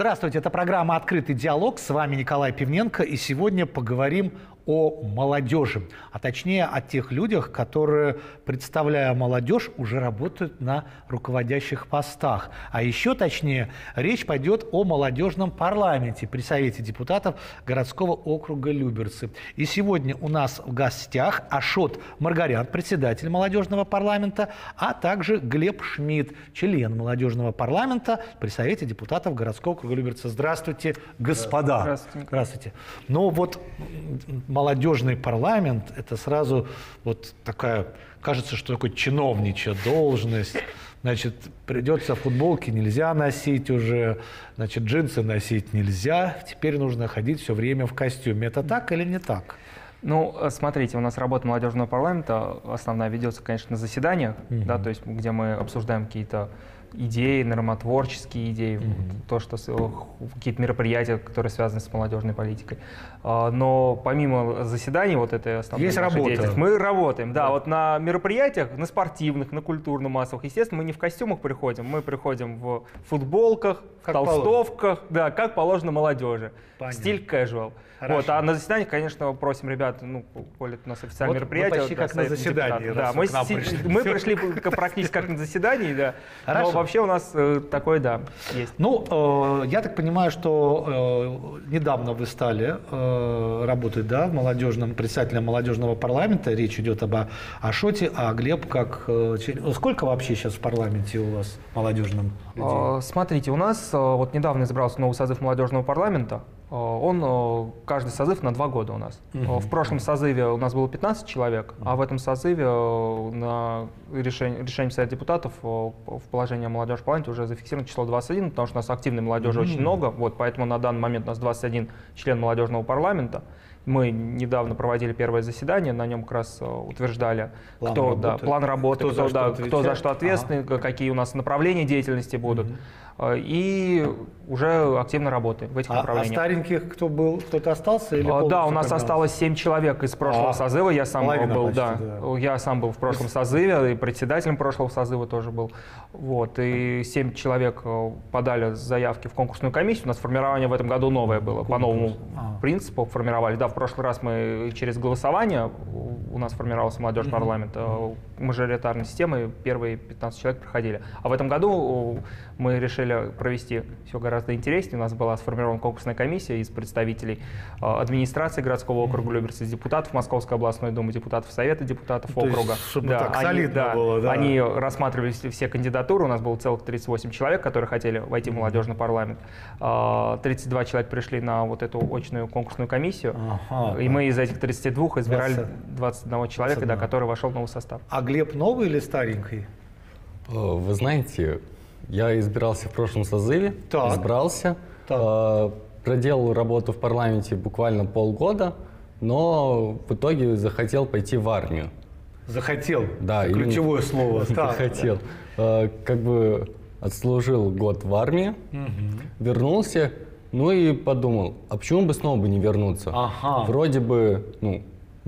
Здравствуйте, это программа «Открытый диалог». С вами Николай Пивненко. И сегодня поговорим о молодежи, а точнее о тех людях, которые, представляя молодежь, уже работают на руководящих постах. А еще точнее, речь пойдет о молодежном парламенте при Совете депутатов городского округа Люберцы. И сегодня у нас в гостях Ашот Маргарян, председатель молодежного парламента, а также Глеб Шмидт, член молодежного парламента при Совете депутатов городского округа Люберцы. Здравствуйте, господа. Здравствуйте. Здравствуйте. Ну вот молодежный парламент – это сразу вот такая, кажется, что такое чиновничья должность. Значит, придется футболки нельзя носить уже, значит, джинсы носить нельзя. Теперь нужно ходить все время в костюме. Это так или не так? Ну, смотрите, у нас работа молодежного парламента основная ведется, конечно, на заседаниях, Мгм. да, то есть где мы обсуждаем какие-то идеи, нормотворческие идеи, Мгм. то, что какие-то мероприятия, которые связаны с молодежной политикой. А, Но помимо заседаний, вот этой основной Есть работа. мы работаем, да, Да. вот на мероприятиях, на спортивных, на культурно-массовых, естественно, мы не в костюмах приходим, мы приходим в футболках, в Как толстовках, да, как положено молодежи. Понятно. Стиль casual. Хорошо. Вот, а на заседаниях, конечно, просим ребят, ну, коль это у нас официальное Вот мероприятие. почти как на заседании, Да, мы, си- пришли. мы пришли практически как на заседании, да. Хорошо. Но вообще у нас э, такое, да, есть. Ну, э, я так понимаю, что э, недавно вы стали э, работать, да, в молодежном, председателем молодежного парламента. Речь идет об Ашоте, а Глеб как... э, Сколько вообще сейчас в парламенте у вас молодежном людей? А, Смотрите, у нас э, вот недавно избрался новый созыв молодежного парламента. Э, Он э, каждый созыв на два года у нас. Мгм. В прошлом созыве у нас было 15 человек, а в этом созыве э, на решение, решение Совета депутатов в положении о молодежи в парламенте уже зафиксировано число 21, потому что у нас активной молодежи Мгм. очень много. Вот, поэтому на данный момент у нас 21 член молодежного парламента. Мы недавно проводили первое заседание, на нем как раз утверждали, План кто, да, работы. план работы, Кто кто, за что да, кто за что ответственный, к- какие у нас направления деятельности будут. Э, И уже активно работаем в этих А, а направлениях. стареньких кто был? Кто-то остался или А, Да, у нас осталось 7 человек из прошлого А, созыва. Я сам был, почти, да, да. Я сам был в прошлом созыве, и председателем прошлого созыва тоже был. Вот, и 7 человек э, подали заявки в конкурсную комиссию. У нас формирование в этом году новое было, по новому А. принципу формировали. Да, в прошлый раз мы через голосование, у нас формировался молодежь парламент, э, мажоритарной системы, первые 15 человек проходили. А в этом году э, мы решили провести все гораздо интереснее. У нас была сформирована конкурсная комиссия из представителей э, администрации городского округа Люберцы, депутатов Московской областной думы, депутатов Совета депутатов То есть, округа. чтобы так солидно было, да. Они рассматривали все- кандидатуры. У нас было целых 38 человек, которые хотели войти в молодежный парламент. А, 32 человека пришли на вот эту очную конкурсную комиссию. Ага. И мы из этих 32 избирали 20. 21 человека, 21. да, который вошел в новый состав. А Глеб новый или старенький? Э, Вы знаете, я избирался в прошлом созыве, Так. избрался, Так. э, проделал работу в парламенте буквально полгода, но в итоге захотел пойти в армию. Захотел. Да, Это ключевое слово. Так. Захотел. Э, Как бы отслужил год в армии, Мгм. вернулся, ну и подумал, а почему бы снова бы не вернуться? Ага. Вроде бы, ну,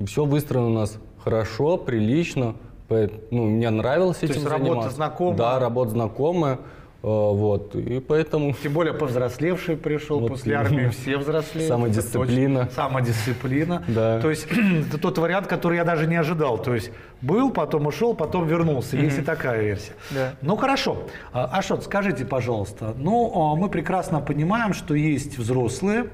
все выстроено у нас хорошо, прилично, ну, мне нравилось этим есть работа заниматься. знакомая? Да, работа знакомая, э, вот, и поэтому Тем более повзрослевший пришел Вот после армии, все взрослеют. Самодисциплина. Самодисциплина. Да. То есть это тот вариант, который я даже не ожидал. То есть был, потом ушел, потом вернулся. Есть и такая версия. Да. Ну хорошо. А, Ашот, скажите, пожалуйста, ну а, мы прекрасно понимаем, что есть взрослые,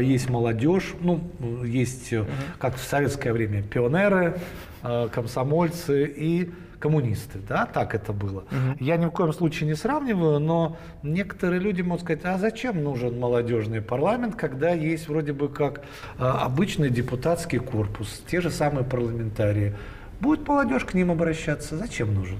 есть молодежь, ну, есть, э, как в советское время, пионеры, а, комсомольцы и коммунисты, да, так это было. Я ни в коем случае не сравниваю, но некоторые люди могут сказать, а зачем нужен молодежный парламент, когда есть вроде бы как а, обычный депутатский корпус, те же самые парламентарии. Будет молодежь к ним обращаться, зачем нужен?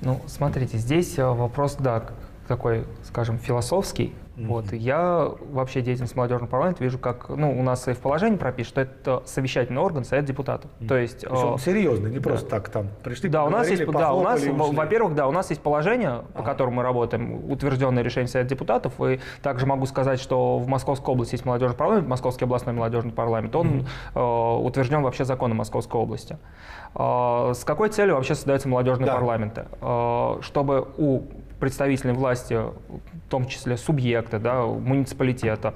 Ну, смотрите, здесь э, вопрос, да, такой, скажем, философский. Вот. Я вообще деятельность молодежного парламента вижу как, ну, у нас и в положении пропишет, что это совещательный орган Совет депутатов. То есть, То есть он э, серьезный, не просто так там пришли, Да, у нас есть, да, у нас, во-первых, да, у нас есть положение, по которому мы работаем, утвержденное решение Совета депутатов, и также могу сказать, что в Московской области есть молодежный парламент, Московский областной молодежный парламент, он э, утвержден вообще законом Московской области. Э, с какой целью вообще создаются молодежные Да. парламенты? Э, чтобы у представительной власти, в том числе субъекта, да, муниципалитета,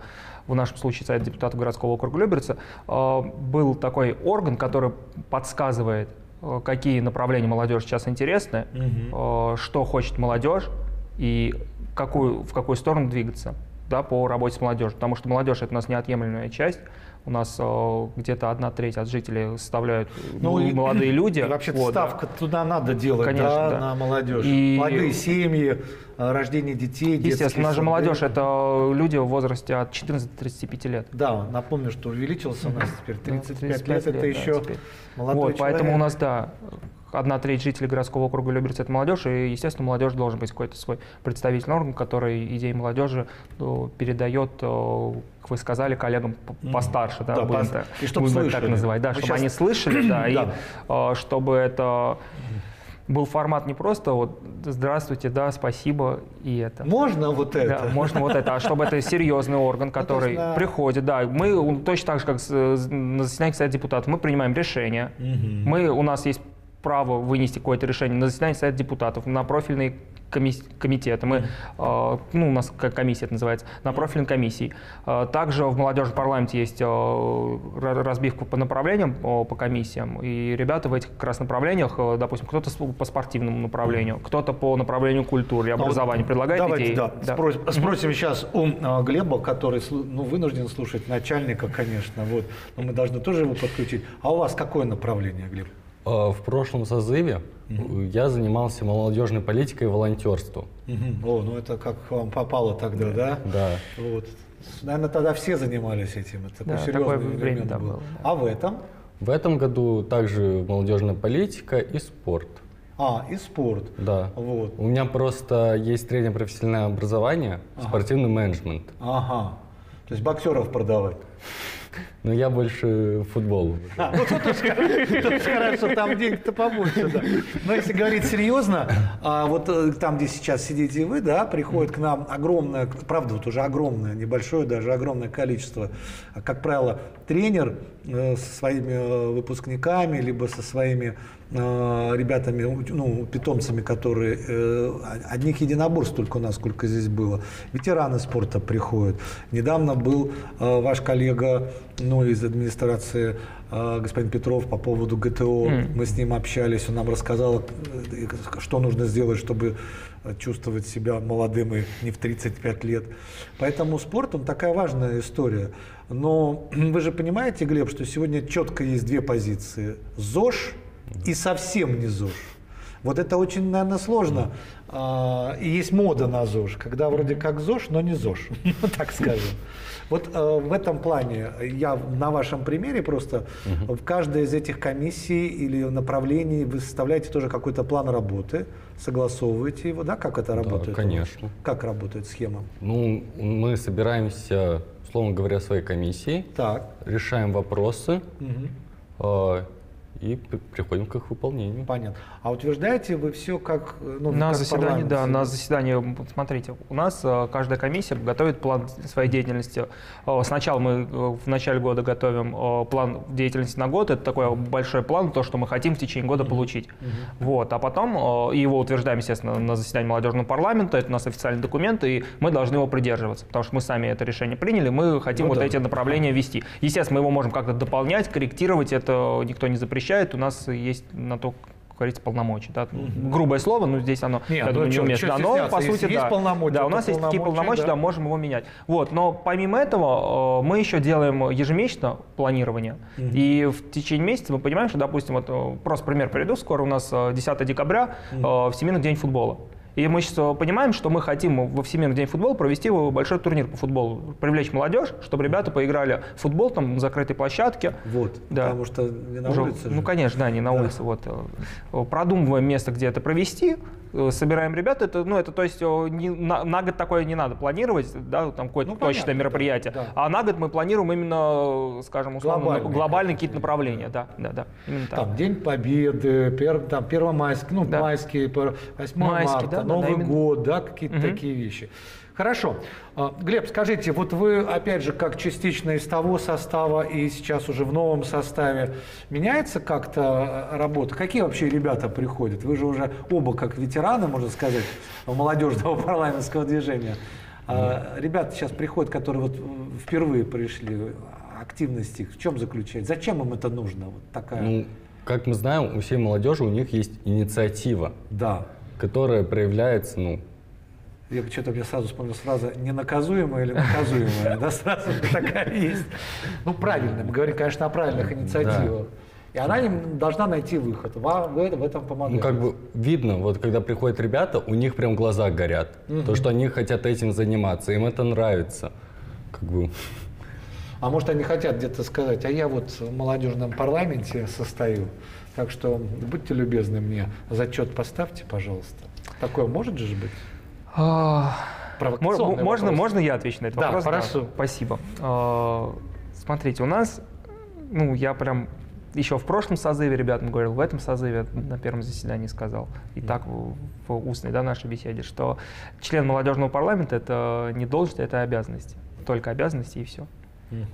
в нашем случае Совет депутатов городского округа Люберца, был такой орган, который подсказывает, э, какие направления молодежи сейчас интересны, э, что хочет молодежь и какую, в какую сторону двигаться да, по работе с молодежью. Потому что молодежь это у нас неотъемлемая часть. У нас э, где-то одна треть от жителей составляют ну, и, молодые люди. Вообще вот, ставка да. туда надо делать, Конечно, да, да. на молодежь. И... Молодые семьи, э, рождение детей, Естественно, наша молодежь – это люди в возрасте от 14 до 35 лет. Да, напомню, что увеличился у нас теперь 35, 35 лет, лет, это да, еще теперь. молодой вот, человек. Поэтому у нас, да, одна треть жителей городского округа Люберцы – это молодежь, и, естественно, молодежь должен быть какой-то свой представительный орган, который идеи молодежи ну, передает, э, как вы сказали, коллегам постарше, да, да будем, так, и чтобы будем так называть, да, чтобы сейчас... они слышали, да, и э, чтобы это был формат не просто вот «здравствуйте, да, спасибо» и это. Можно вот это? Да, можно вот это, а чтобы это серьезный орган, ну, который приходит, да. Мы точно так же, как на заседании Совета депутатов, мы принимаем решения. Мы, у нас есть право вынести какое-то решение на заседании Совета депутатов, на профильные комитеты. Мы, э, ну, у нас как комиссия это называется, на профильной комиссии. Э, также в молодежном парламенте есть э, разбивка по направлениям, по комиссиям, и ребята в этих как раз направлениях, допустим, кто-то по спортивному направлению, кто-то по направлению культуры и а образования предлагает Давайте, идеи. Да, да. Спросим, спросим сейчас у Глеба, который ну, вынужден слушать начальника, конечно, вот, но мы должны тоже его подключить. А у вас какое направление, Глеб? А, в прошлом созыве угу. я занимался молодежной политикой и волонтерством. Угу. О, ну это как вам попало тогда, да? Да. Вот. Наверное, тогда все занимались этим. Это да, такое время там было. Да. А в этом? В этом году также молодежная политика и спорт. А, и спорт. Да. Вот. У меня просто есть среднее профессиональное образование, ага. спортивный менеджмент. Ага. То есть боксеров продавать. Но я больше футбол. А, ну тут уж хорошо, там денег-то побольше, да. Но если говорить серьезно, а вот э, там, где сейчас сидите вы, да, приходит к нам огромное, правда, вот уже огромное, небольшое даже, огромное количество, как правило, тренер э, со своими э, выпускниками, либо со своими ребятами, ну, питомцами, которые... Одних единоборств только у нас, сколько здесь было. Ветераны спорта приходят. Недавно был ваш коллега ну, из администрации э, господин Петров по поводу ГТО. Mm. Мы с ним общались, он нам рассказал, э, что нужно сделать, чтобы чувствовать себя молодым и не в 35 лет. Поэтому спорт, он такая важная история. Но вы же понимаете, Глеб, что сегодня четко есть две позиции. ЗОЖ и совсем не ЗОЖ. Вот это очень, наверное, сложно. А, и есть мода на ЗОЖ, когда вроде как ЗОЖ, но не ЗОЖ, так скажем. Вот э, в этом плане я на вашем примере просто угу. в каждой из этих комиссий или направлений вы составляете тоже какой-то план работы, согласовываете его, да, как это работает? Да, конечно. Как работает схема? Ну, мы собираемся, условно говоря, своей комиссией, так. решаем вопросы, угу и приходим к их выполнению. Понятно. А утверждаете вы все как ну, на как заседании, да, на заседании. Смотрите, у нас э, каждая комиссия готовит план своей деятельности. Э, сначала мы э, в начале года готовим план деятельности на год. Это такой большой план, то, что мы хотим в течение года получить. Mm-hmm. Вот, а потом его утверждаем, естественно, на заседании молодежного парламента. Это у нас официальный документ, и мы должны его придерживаться, потому что мы сами это решение приняли. Мы хотим ну, вот да. эти направления вести. Естественно, мы его можем как-то дополнять, корректировать. Это никто не запрещает запрещает, у нас есть на то, как говорится, полномочия. Да? Угу. Грубое слово, но здесь оно, Нет, я ну, думаю, что, неуместно. Да, но, по сути, есть да. Полномочия, да, у нас есть такие полномочия, да. да, можем его менять. Вот, но помимо этого, э, мы еще делаем ежемесячно планирование. Угу. И в течение месяца мы понимаем, что, допустим, вот, э, просто пример приведу, скоро у нас 10 э, декабря, угу. Всемирный день футбола. И мы сейчас понимаем, что мы хотим во Всемирный день футбола провести большой турнир по футболу, привлечь молодежь, чтобы ребята поиграли в футбол там на закрытой площадке. Вот, да. потому что не на Уже, улице. Ну, конечно, да, не на да. улице. Вот. Э, продумываем место, где это провести, собираем ребят. Это, ну, это то есть не, на, на год такое не надо планировать, да, там какое-то ну, точное понятно, мероприятие. Да, да. А на год мы планируем именно, скажем, условно, глобальные, глобальные какие-то направления. Да, да, да, именно так. Там День Победы, пер, там, Первомайский, ну, да. майские, 8 Майский, марта, да, Новый да, год, да, какие-то угу. такие вещи. Хорошо. А, Глеб, скажите, вот вы, опять же, как частично из того состава и сейчас уже в новом составе, меняется как-то э, работа? Какие вообще ребята приходят? Вы же уже оба как ветераны, можно сказать, молодежного парламентского движения. А, ребята сейчас приходят, которые вот впервые пришли, активность их в чем заключается? Зачем им это нужно? Вот такая. Ну, как мы знаем, у всей молодежи у них есть инициатива, Да. которая проявляется, ну, Я что-то мне сразу вспомнил фраза «ненаказуемая» или «наказуемая». Да, сразу такая есть. Ну, правильно. Мы говорим, конечно, о правильных инициативах. И она им должна найти выход. Вам в этом ну, помогаете. как бы видно, вот когда приходят ребята, у них прям глаза горят. То, что они хотят этим заниматься, им это нравится. Как бы, А может, они хотят где-то сказать, а я вот в молодежном парламенте состою, так что будьте любезны мне, зачет поставьте, пожалуйста. Такое может же быть? А, Провокационный мо- Можно, вопрос. можно я отвечу на этот Да, вопрос? хорошо. Спасибо. А, Смотрите, у нас, ну, я прям еще в прошлом созыве ребятам говорил, в этом созыве на первом заседании сказал, и так в, в устной да, нашей беседе, что член молодежного парламента это не должность, это обязанности. Только обязанности и все.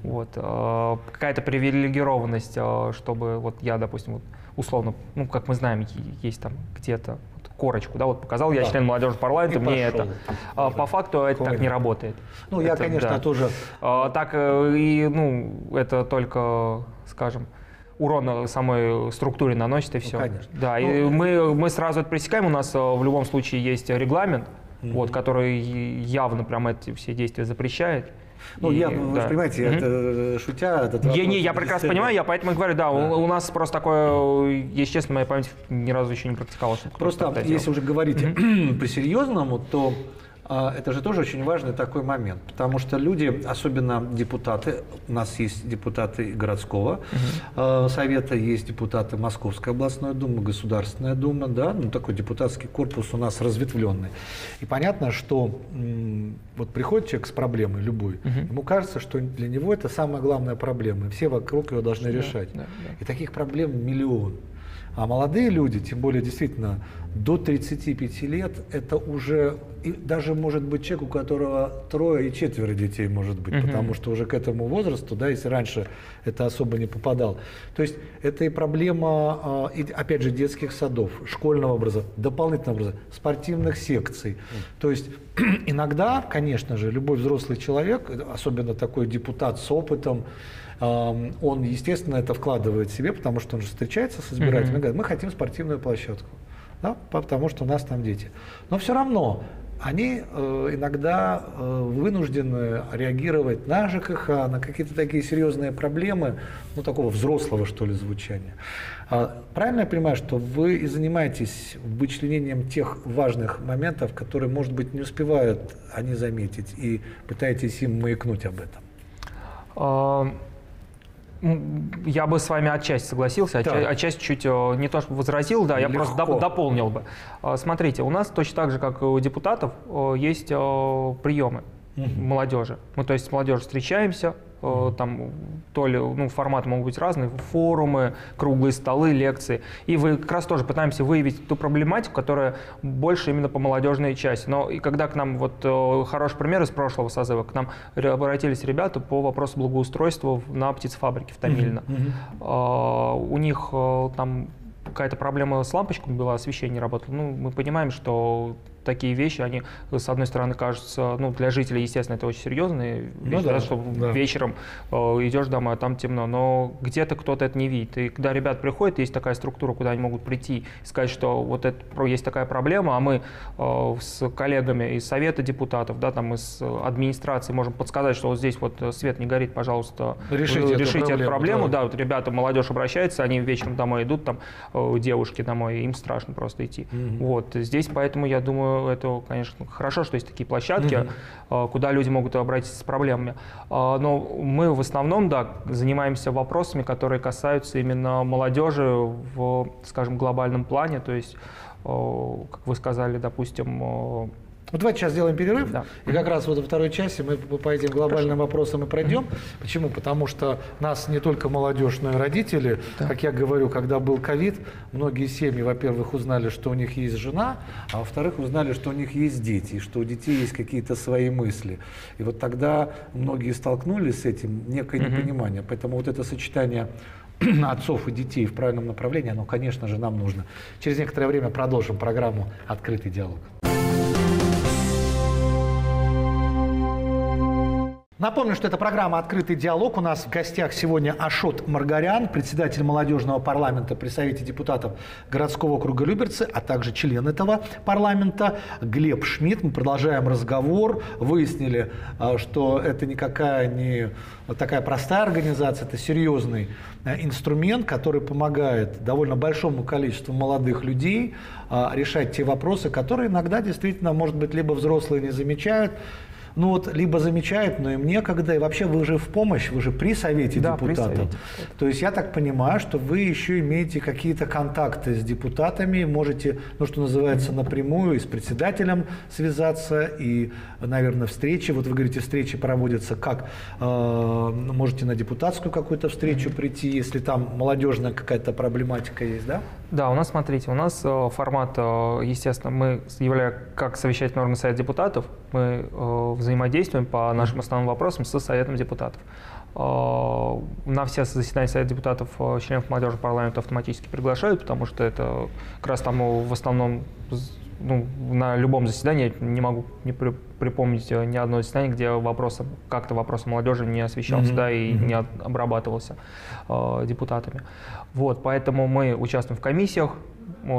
Вот, э, какая-то привилегированность, э, чтобы вот я, допустим, вот, условно, ну, как мы знаем, есть там где-то корочку, да, вот показал я Да. член молодежного парламента, И мне пошел. это. А по факту это так Понял. не работает. Ну, я, Это, конечно, да. тоже А, Так э, и, ну, это только, скажем, урон самой структуре наносит и все. конечно. Да, и Ну, мы, мы сразу это пресекаем. У нас э, в любом случае есть регламент, вот, который явно прям эти все действия запрещает. Ну, И, я, вы да. же понимаете, Мгм. это э, шутя. Этот Я, не, я прекрасно понимаю, я поэтому и говорю, да, у, у нас просто такое, если честно, моя память ни разу еще не практиковала. чтобы кто-то Просто, если уже говорить по-серьезному, то это же тоже очень важный такой момент, потому что люди, особенно депутаты, у нас есть депутаты городского э, совета, есть депутаты Московской областной думы, Государственная дума, да, ну такой депутатский корпус у нас разветвленный. И понятно, что вот приходит человек с проблемой любой, ему кажется, что для него это самая главная проблема, и все вокруг ее должны решать. да, да. И таких проблем миллион. А молодые люди, тем более действительно до 35 лет, это уже и даже может быть человек, у которого трое и четверо детей может быть, Мгм. потому что уже к этому возрасту, да, если раньше это особо не попадал. То есть это и проблема, а, и, опять же, детских садов, школьного образования, дополнительного образования, спортивных секций. То есть иногда, конечно же, любой взрослый человек, особенно такой депутат с опытом, он, естественно, это вкладывает в себе, потому что он же встречается с избирателями, и говорит, мы хотим спортивную площадку, да, потому что у нас там дети. Но все равно они э, иногда э, вынуждены реагировать на ЖКХ, на какие-то такие серьезные проблемы, ну, такого взрослого, что ли, звучания. А правильно я понимаю, что вы и занимаетесь вычленением тех важных моментов, которые, может быть, не успевают они заметить, и пытаетесь им маякнуть об этом? Я бы с вами отчасти согласился, Так. отчасти чуть э, не то, что возразил, да, я просто Легко. дополнил бы. А, Смотрите, у нас точно так же, как и у депутатов, э, есть э, приемы молодежи. Мы, то есть, с молодежью встречаемся, э, там, то ли, ну, форматы могут быть разные, форумы, круглые столы, лекции. И вы как раз тоже пытаемся выявить ту проблематику, которая больше именно по молодежной части. Но и когда к нам, вот э, хороший пример из прошлого созыва, к нам обратились ребята по вопросу благоустройства на птицефабрике в Томилино. А, У них э, там какая-то проблема с лампочками была, освещение не работало. Ну, мы понимаем, что такие вещи, они, с одной стороны, кажутся, ну, для жителей, естественно, это очень серьезные Ну вещи, да, да, что да. вечером э, идешь домой, а там темно, но где-то кто-то это не видит. И когда ребят приходят, есть такая структура, куда они могут прийти и сказать, что вот это, есть такая проблема, а мы э, с коллегами из Совета депутатов, да, там из э, администрации можем подсказать, что вот здесь вот э, свет не горит, пожалуйста, Решите вы эту решите эту проблему, проблему, да. да, вот ребята, молодежь обращается, они вечером домой идут, там э, девушки домой, им страшно просто идти. Вот здесь, поэтому я думаю, это, конечно, хорошо, что есть такие площадки, э, куда люди могут обратиться с проблемами. А, Но мы в основном, да, занимаемся вопросами, которые касаются именно молодежи в, скажем, глобальном плане, то есть, э, как вы сказали, допустим, Ну, давайте сейчас сделаем перерыв. Да. И как раз вот во второй части мы по этим глобальным вопросам и пройдем. Почему? Потому что нас не только молодежь, но и родители. Как я говорю, когда был ковид, многие семьи, во-первых, узнали, что у них есть жена, а во-вторых, узнали, что у них есть дети, и что у детей есть какие-то свои мысли. И вот тогда многие столкнулись с этим, некое непонимание. Поэтому вот это сочетание отцов и детей в правильном направлении, оно, конечно же, нам нужно. Через некоторое время продолжим программу «Открытый диалог». Напомню, что это программа «Открытый диалог». У нас в гостях сегодня Ашот Маргарян, председатель молодежного парламента при Совете депутатов городского округа Люберцы, а также член этого парламента Глеб Шмидт. Мы продолжаем разговор. Выяснили, а, что это никакая не такая простая организация, это серьезный э, инструмент, который помогает довольно большому количеству молодых людей а, решать те вопросы, которые иногда действительно, может быть, либо взрослые не замечают, ну вот либо замечают, но им некогда, и вообще вы же в помощь, вы же при Совете Да, при депутатов. Совете. То есть я так понимаю, что вы еще имеете какие-то контакты с депутатами, можете, ну что называется, напрямую и с председателем связаться, и, наверное, встречи, вот вы говорите, встречи проводятся как, э, можете на депутатскую какую-то встречу прийти, если там молодежная какая-то проблематика есть, да? Да, у нас, смотрите, у нас э, формат, э, естественно, мы, являя как совещательный орган Совета депутатов, мы э, взаимодействуем по нашим основным вопросам со Советом депутатов. На все заседания Совета депутатов членов молодежного парламента автоматически приглашают, потому что это как раз там в основном ну, на любом заседании я не могу не при- припомнить э, ни одно заседание, где вопрос, как-то вопрос молодежи не освещался, Мгм, да, и мгм. не от- обрабатывался э, депутатами. Вот, поэтому мы участвуем в комиссиях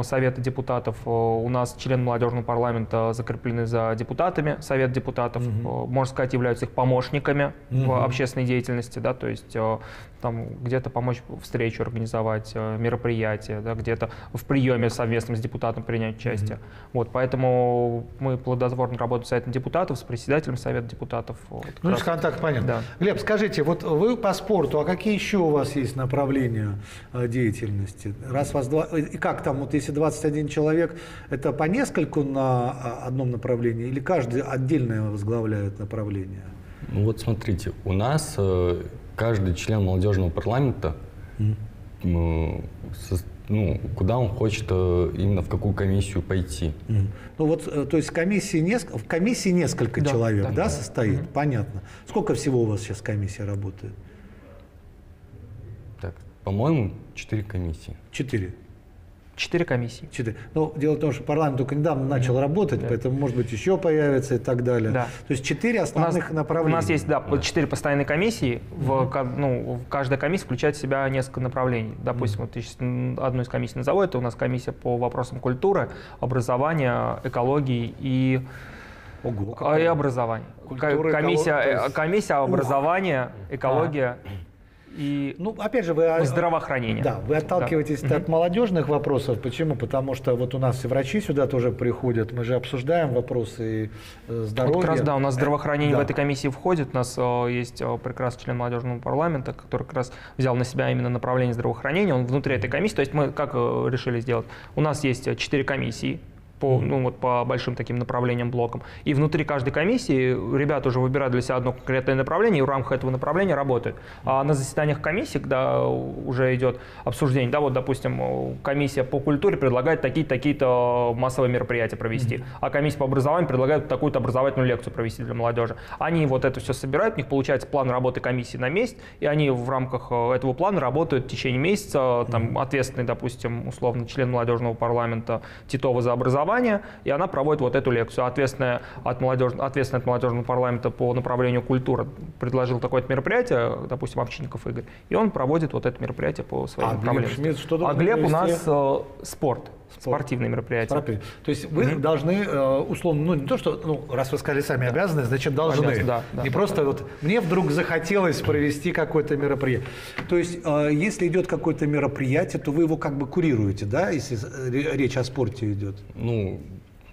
Совета депутатов. Э, У нас члены молодежного парламента закреплены за депутатами Совет депутатов. Э, Можно сказать, являются их помощниками Мгм. в общественной деятельности, да, то есть э, там где-то помочь встречу организовать, э, мероприятие, да, где-то в приеме совместном с депутатом принять участие. Вот, поэтому мы плодотворно работаем с Советом депутатов, с председателем Совета депутатов. Вот, Ну, раз. контакт понятно. Да. Глеб, скажите, вот вы по спорту, а какие еще у вас есть направления э, деятельности? Раз вас два, и как там, вот если 21 человек, это по нескольку на а, одном направлении или каждый отдельно возглавляет направление? Ну вот смотрите, у нас э, каждый член молодежного парламента, сос- ну, куда он хочет э, именно в какую комиссию пойти. Мгм. Ну вот, э, то есть комиссии неск- в комиссии несколько Да, человек, да, да. состоит? Понятно. Сколько всего у вас сейчас комиссия работает? Так, по-моему, четыре комиссии. Четыре. Четыре комиссии. Четыре. Ну, дело в том, что парламент только недавно начал работать, поэтому, может быть, еще появится и так далее. Да. То есть четыре У нас, основных у направления. нас есть, да, четыре постоянные комиссии. В, ка- ну, каждая комиссия включает в себя несколько направлений. Допустим, вот сейчас м, одну из комиссий назову. Это у нас комиссия по вопросам культуры, образования, экологии и, Ого, а, и образования. Культура, Ко- комиссия, эколог- э, комиссия образования, экология и Ну, опять же, вы... здравоохранения. Да, вы отталкиваетесь Да. от молодежных вопросов. Почему? Потому что вот у нас и врачи сюда тоже приходят. Мы же обсуждаем вопросы э, здоровья. Вот как раз, да, у нас здравоохранение Да. в этой комиссии входит. У нас э, есть э, прекрасный член молодежного парламента, который как раз взял на себя именно направление здравоохранения. Он внутри этой комиссии. То есть мы как решили сделать? У нас есть четыре комиссии по, ну, вот, по большим таким направлениям, блокам. И внутри каждой комиссии ребята уже выбирают для себя одно конкретное направление и в рамках этого направления работают. А на заседаниях комиссии, когда уже идет обсуждение, да, вот, допустим, комиссия по культуре предлагает такие-то такие-то массовые мероприятия провести, а комиссия по образованию предлагает такую-то образовательную лекцию провести для молодежи. Они вот это все собирают, у них получается план работы комиссии на месяц, и они в рамках э, этого плана работают в течение месяца, там, ответственный, допустим, условно, член молодежного парламента Титова за образование, и она проводит вот эту лекцию. Ответственная от, молодеж... ответственная от молодежного парламента по направлению культура предложил такое-то мероприятие, допустим, Овчинников Игорь, и он проводит вот это мероприятие по своим А Глеб направлениям. Шмидт что а Глеб у нас э, спорт, спортивные мероприятия. Терапия. То есть вы должны, э, условно, ну не то, что, ну, раз вы сказали сами обязаны, значит должны. Обязаны, да, да. не просто вот мне вдруг захотелось провести какое-то мероприятие. То есть, э, если идет какое-то мероприятие, то вы его как бы курируете, да, если э, ре- речь о спорте идет? Ну,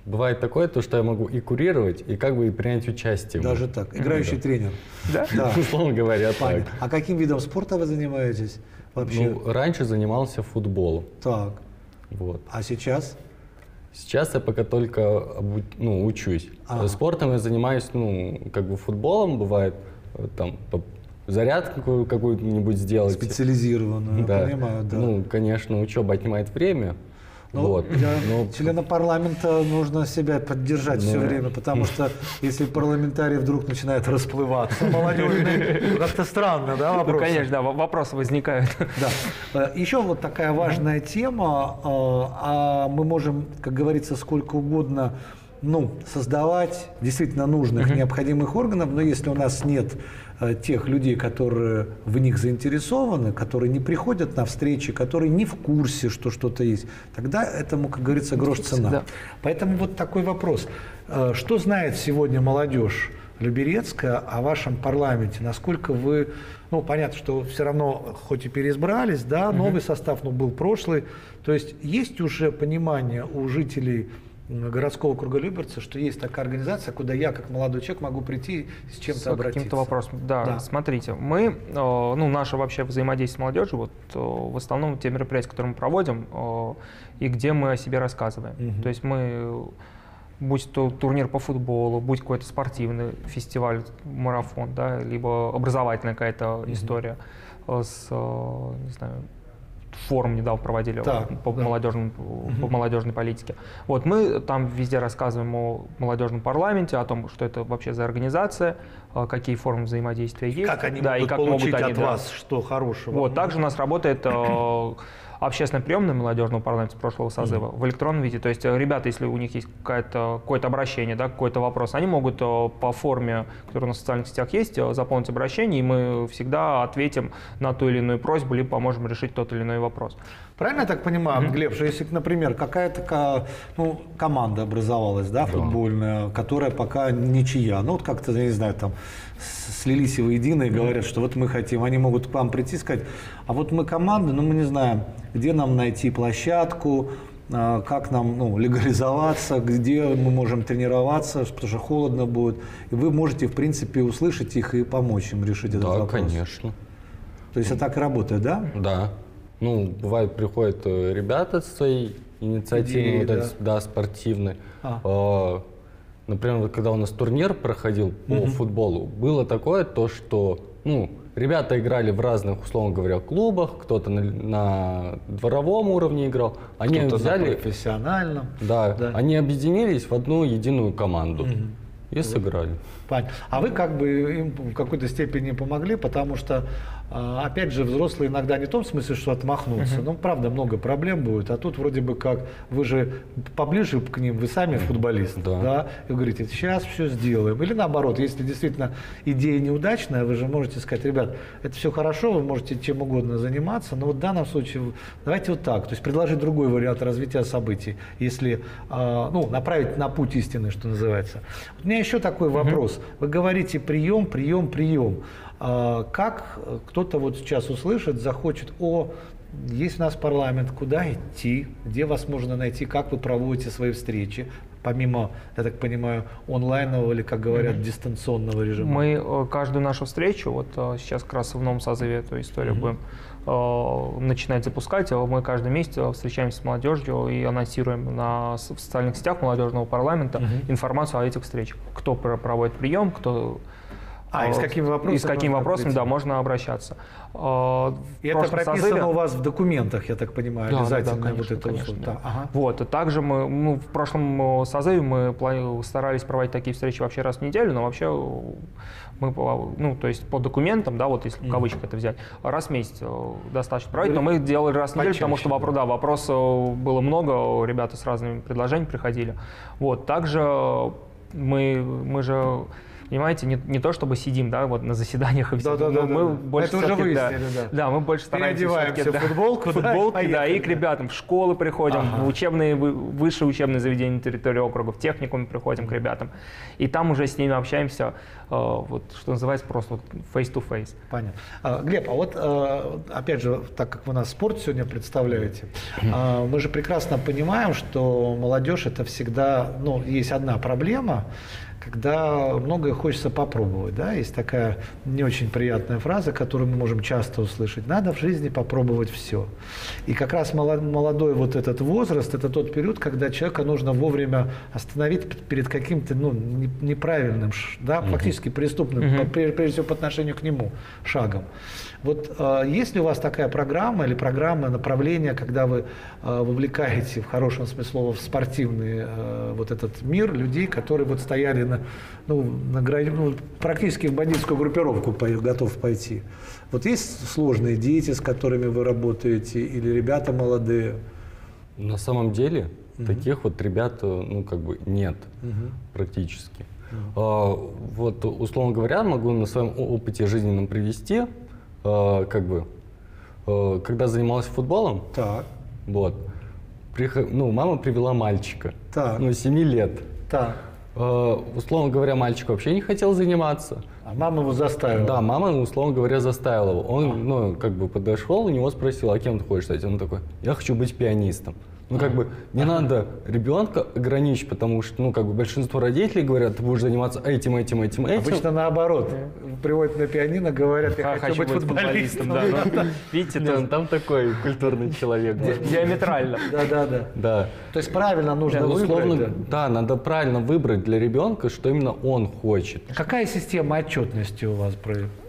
бывает такое, то, что я могу и курировать, и как бы и принять участие. Даже так. Играющий тренер. Да? Да. Условно говоря, так. А каким видом спорта вы занимаетесь вообще? Ну, раньше занимался футболом. так. Вот. А сейчас? Сейчас я пока только ну, учусь. Ага. Спортом я занимаюсь, ну, как бы футболом бывает, вот там зарядку какую-нибудь сделать. Специализированную, Да. я понимаю, да. Ну, конечно, учеба отнимает время. Ну, вот. для Но члена парламента нужно себя поддержать все Ну. время, потому что если парламентарий вдруг начинает расплываться, молодежный, как-то странно, да, Ну, вопрос? конечно, да, во- вопросы возникают. Да. Э, Еще вот такая важная тема, э, а мы можем, как говорится, сколько угодно ну, создавать действительно нужных, необходимых органов, но если у нас нет э, тех людей, которые в них заинтересованы, которые не приходят на встречи, которые не в курсе, что что-то есть, тогда этому, как говорится, грош цена. Да. Поэтому вот такой вопрос. Э, Что знает сегодня молодежь Люберецкая о вашем парламенте? Насколько вы, ну, понятно, что все равно, хоть и переизбрались, да, новый состав, но был прошлый. То есть есть уже понимание у жителей городского круга Люберца, что есть такая организация, куда я, как молодой человек, могу прийти с чем-то С обратиться. каким-то вопросом. Да, Да. смотрите, мы, э, ну, наше вообще взаимодействие с молодежью, вот э, в основном те мероприятия, которые мы проводим, э, и где мы о себе рассказываем. Мгм. То есть мы, будь то турнир по футболу, будь какой-то спортивный фестиваль, марафон, да, либо образовательная какая-то история э, с, не знаю, форум недавно проводили Так, по, да. молодежному, по молодежной политике. Вот мы там везде рассказываем о молодежном парламенте, о том, что это вообще за организация, э, какие формы взаимодействия есть. Как они да, могут и как получить могут они, от да. вас что хорошего? Вот, также у нас работает э, общественная приемная молодежного парламента прошлого созыва в электронном виде. То есть э, ребята, если у них есть какое-то обращение, да, какой-то вопрос, они могут э, по форме, которая в социальных сетях есть, э, заполнить обращение, и мы всегда ответим на ту или иную просьбу, либо поможем решить тот или иной вопрос. Правильно я так понимаю, Глеб, что если, например, какая-то ка- ну, команда образовалась, да, футбольная, которая пока ничья, ну вот как-то, я не знаю, там слились воедино и говорят, что вот мы хотим, они могут к вам прийти и сказать, а вот мы команда, но мы не знаем, где нам найти площадку, а, как нам ну, легализоваться, где мы можем тренироваться, потому что холодно будет. И вы можете, в принципе, услышать их и помочь им решить этот да, вопрос. конечно. То есть это так и работает, да? Да. Ну, бывает, приходят э, ребята со своей инициативой, Идеей, вот да. да, спортивной. А. А, Например, когда у нас турнир проходил по футболу, было такое то, что, ну, ребята играли в разных, условно говоря, клубах, кто-то на, на дворовом уровне играл. Они Кто-то на взяли, профессиональном. да, Да. они объединились в одну единую команду и сыграли. Понятно. А вы как бы им в какой-то степени помогли, потому что, опять же, взрослые иногда не в том смысле, что отмахнуться, ну, правда, много проблем будет, а тут вроде бы как, вы же поближе к ним, вы сами футболист, да, Да. и говорите, сейчас все сделаем. Или наоборот, если действительно идея неудачная, вы же можете сказать, ребят, это все хорошо, вы можете чем угодно заниматься, но вот в данном случае давайте вот так, то есть предложить другой вариант развития событий, если, а, ну, направить на путь истины, что называется. У меня еще такой вопрос. Вы говорите прием, прием, прием. А, Как кто-то вот сейчас услышит, захочет, о, есть у нас парламент, куда идти, где вас можно найти, как вы проводите свои встречи, помимо, я так понимаю, онлайнового или, как говорят, дистанционного режима? Мы э, каждую нашу встречу, вот э, сейчас как раз в новом созыве эту историю будем э, начинать запускать, э, мы каждый месяц встречаемся с молодежью и анонсируем на, в социальных сетях молодежного парламента информацию о этих встречах. Кто про- проводит прием, кто... А, и с э, какими вопросами И с вопросами, прийти? да, можно обращаться. И это прописано созыве- у вас в документах, я так понимаю, Да, да, да, обязательно конечно, вот это конечно, да. Да, ага. Вот, также мы, ну, в прошлом э, созыве мы старались проводить такие встречи вообще раз в неделю, но вообще э, мы, ну, то есть по документам, да, вот если в кавычках это взять, раз в месяц э, достаточно проводить, но мы делали раз в неделю, потому что вопрос, да, вопросов было много, ребята с разными предложениями приходили. Вот, также мы, мы же Понимаете, не, не то чтобы сидим, да, вот на заседаниях и все. Да-да-да-да. мы больше Это уже да, выяснили, да. да, мы больше стараемся Переодеваемся всё-таки, в футболку, да, и футболки, да, и к да. ребятам в школы приходим, Ага. в учебные, вы- высшие учебные заведения на территории округа, в техникуме приходим к ребятам. И там уже с ними общаемся, э, вот, что называется, просто вот face-to-face. Понятно. А, Глеб, а вот э, опять же, так как вы нас спорт сегодня представляете, а, мы же прекрасно понимаем, что молодежь это всегда, ну, есть одна проблема, когда многое хочется попробовать. Да? Есть такая не очень приятная фраза, которую мы можем часто услышать. Надо в жизни попробовать все. И как раз молодой вот этот возраст, это тот период, когда человека нужно вовремя остановить перед каким-то ну, неправильным, да, фактически преступным, угу. прежде всего по отношению к нему, шагом. Вот э, есть ли у вас такая программа или программа, направления, когда вы э, вовлекаете в хорошем смысле слова в спортивный э, вот этот мир людей, которые вот стояли на, ну, на грани, ну, практически в бандитскую группировку по, готов пойти? Вот есть сложные дети, с которыми вы работаете, или ребята молодые? На самом деле угу. таких вот ребят, э, ну как бы нет угу. практически. Угу. А, вот условно говоря, могу на своем опыте жизненном привести э, как бы, э, когда занимался футболом, так. вот, приход, ну, мама привела мальчика, так. ну, 7 лет. Так. Э, условно говоря, мальчик вообще не хотел заниматься. А мама его заставила? Да, мама, условно говоря, заставила его. Он, ну, как бы подошел, у него спросил, а кем ты хочешь стать? Он такой, я хочу быть пианистом. Ну, как бы, не надо ребенка ограничить, потому что, ну, как бы, большинство родителей говорят, ты будешь заниматься этим, этим, этим, этим. Обычно наоборот. Приводят на пианино, говорят, я хочу, быть футболистом. Да, ну, видите, там такой культурный человек. Диаметрально. Да, да, да. Да. То есть правильно нужно выбрать. Да, надо правильно выбрать для ребенка, что именно он хочет. Какая система отчетности у вас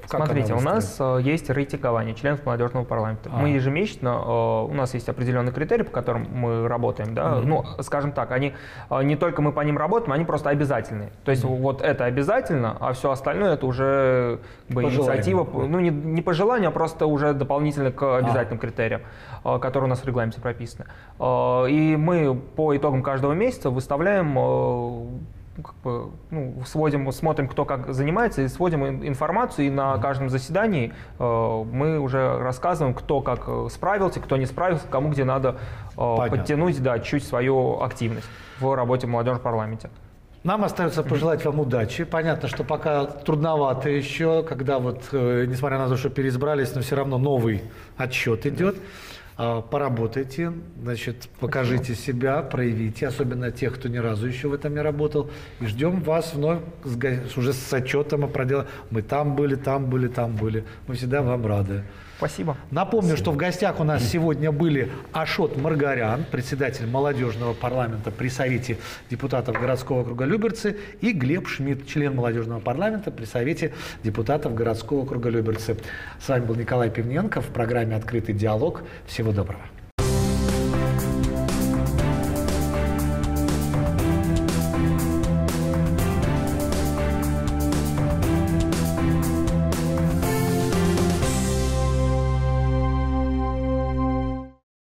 как Смотрите, у нас э, есть рейтингование членов молодежного парламента. А. Мы ежемесячно, э, у нас есть определенные критерии, по которым мы работаем. Да? Mm-hmm. Ну, скажем так, они э, не только мы по ним работаем, они просто обязательные. То есть mm-hmm. вот это обязательно, а все остальное это уже как бы, инициатива, ну не, не по желанию, а просто уже дополнительно к обязательным а. критериям, которые у нас в регламенте прописаны. И мы по итогам каждого месяца выставляем как бы, ну, сводим, смотрим, кто как занимается, и сводим информацию, и на каждом заседании э, мы уже рассказываем, кто как э, справился, кто не справился, кому где надо э, подтянуть да, чуть свою активность в работе в молодежном парламенте. Нам остается пожелать вам удачи. Понятно, что пока трудновато еще, когда вот, э, несмотря на то, что переизбрались, но все равно новый отчет идет. А, поработайте, значит, покажите себя, проявите, особенно тех, кто ни разу еще в этом не работал. И ждем вас вновь с, уже с отчетом о проделе. Мы там были, там были, там были. Мы всегда вам рады. Спасибо. Напомню, Спасибо. что в гостях у нас сегодня были Ашот Маргарян, председатель молодежного парламента при Совете депутатов городского округа Люберцы, и Глеб Шмидт, член молодежного парламента при Совете депутатов городского округа Люберцы. С вами был Николай Пивненко в программе «Открытый диалог». Всего доброго.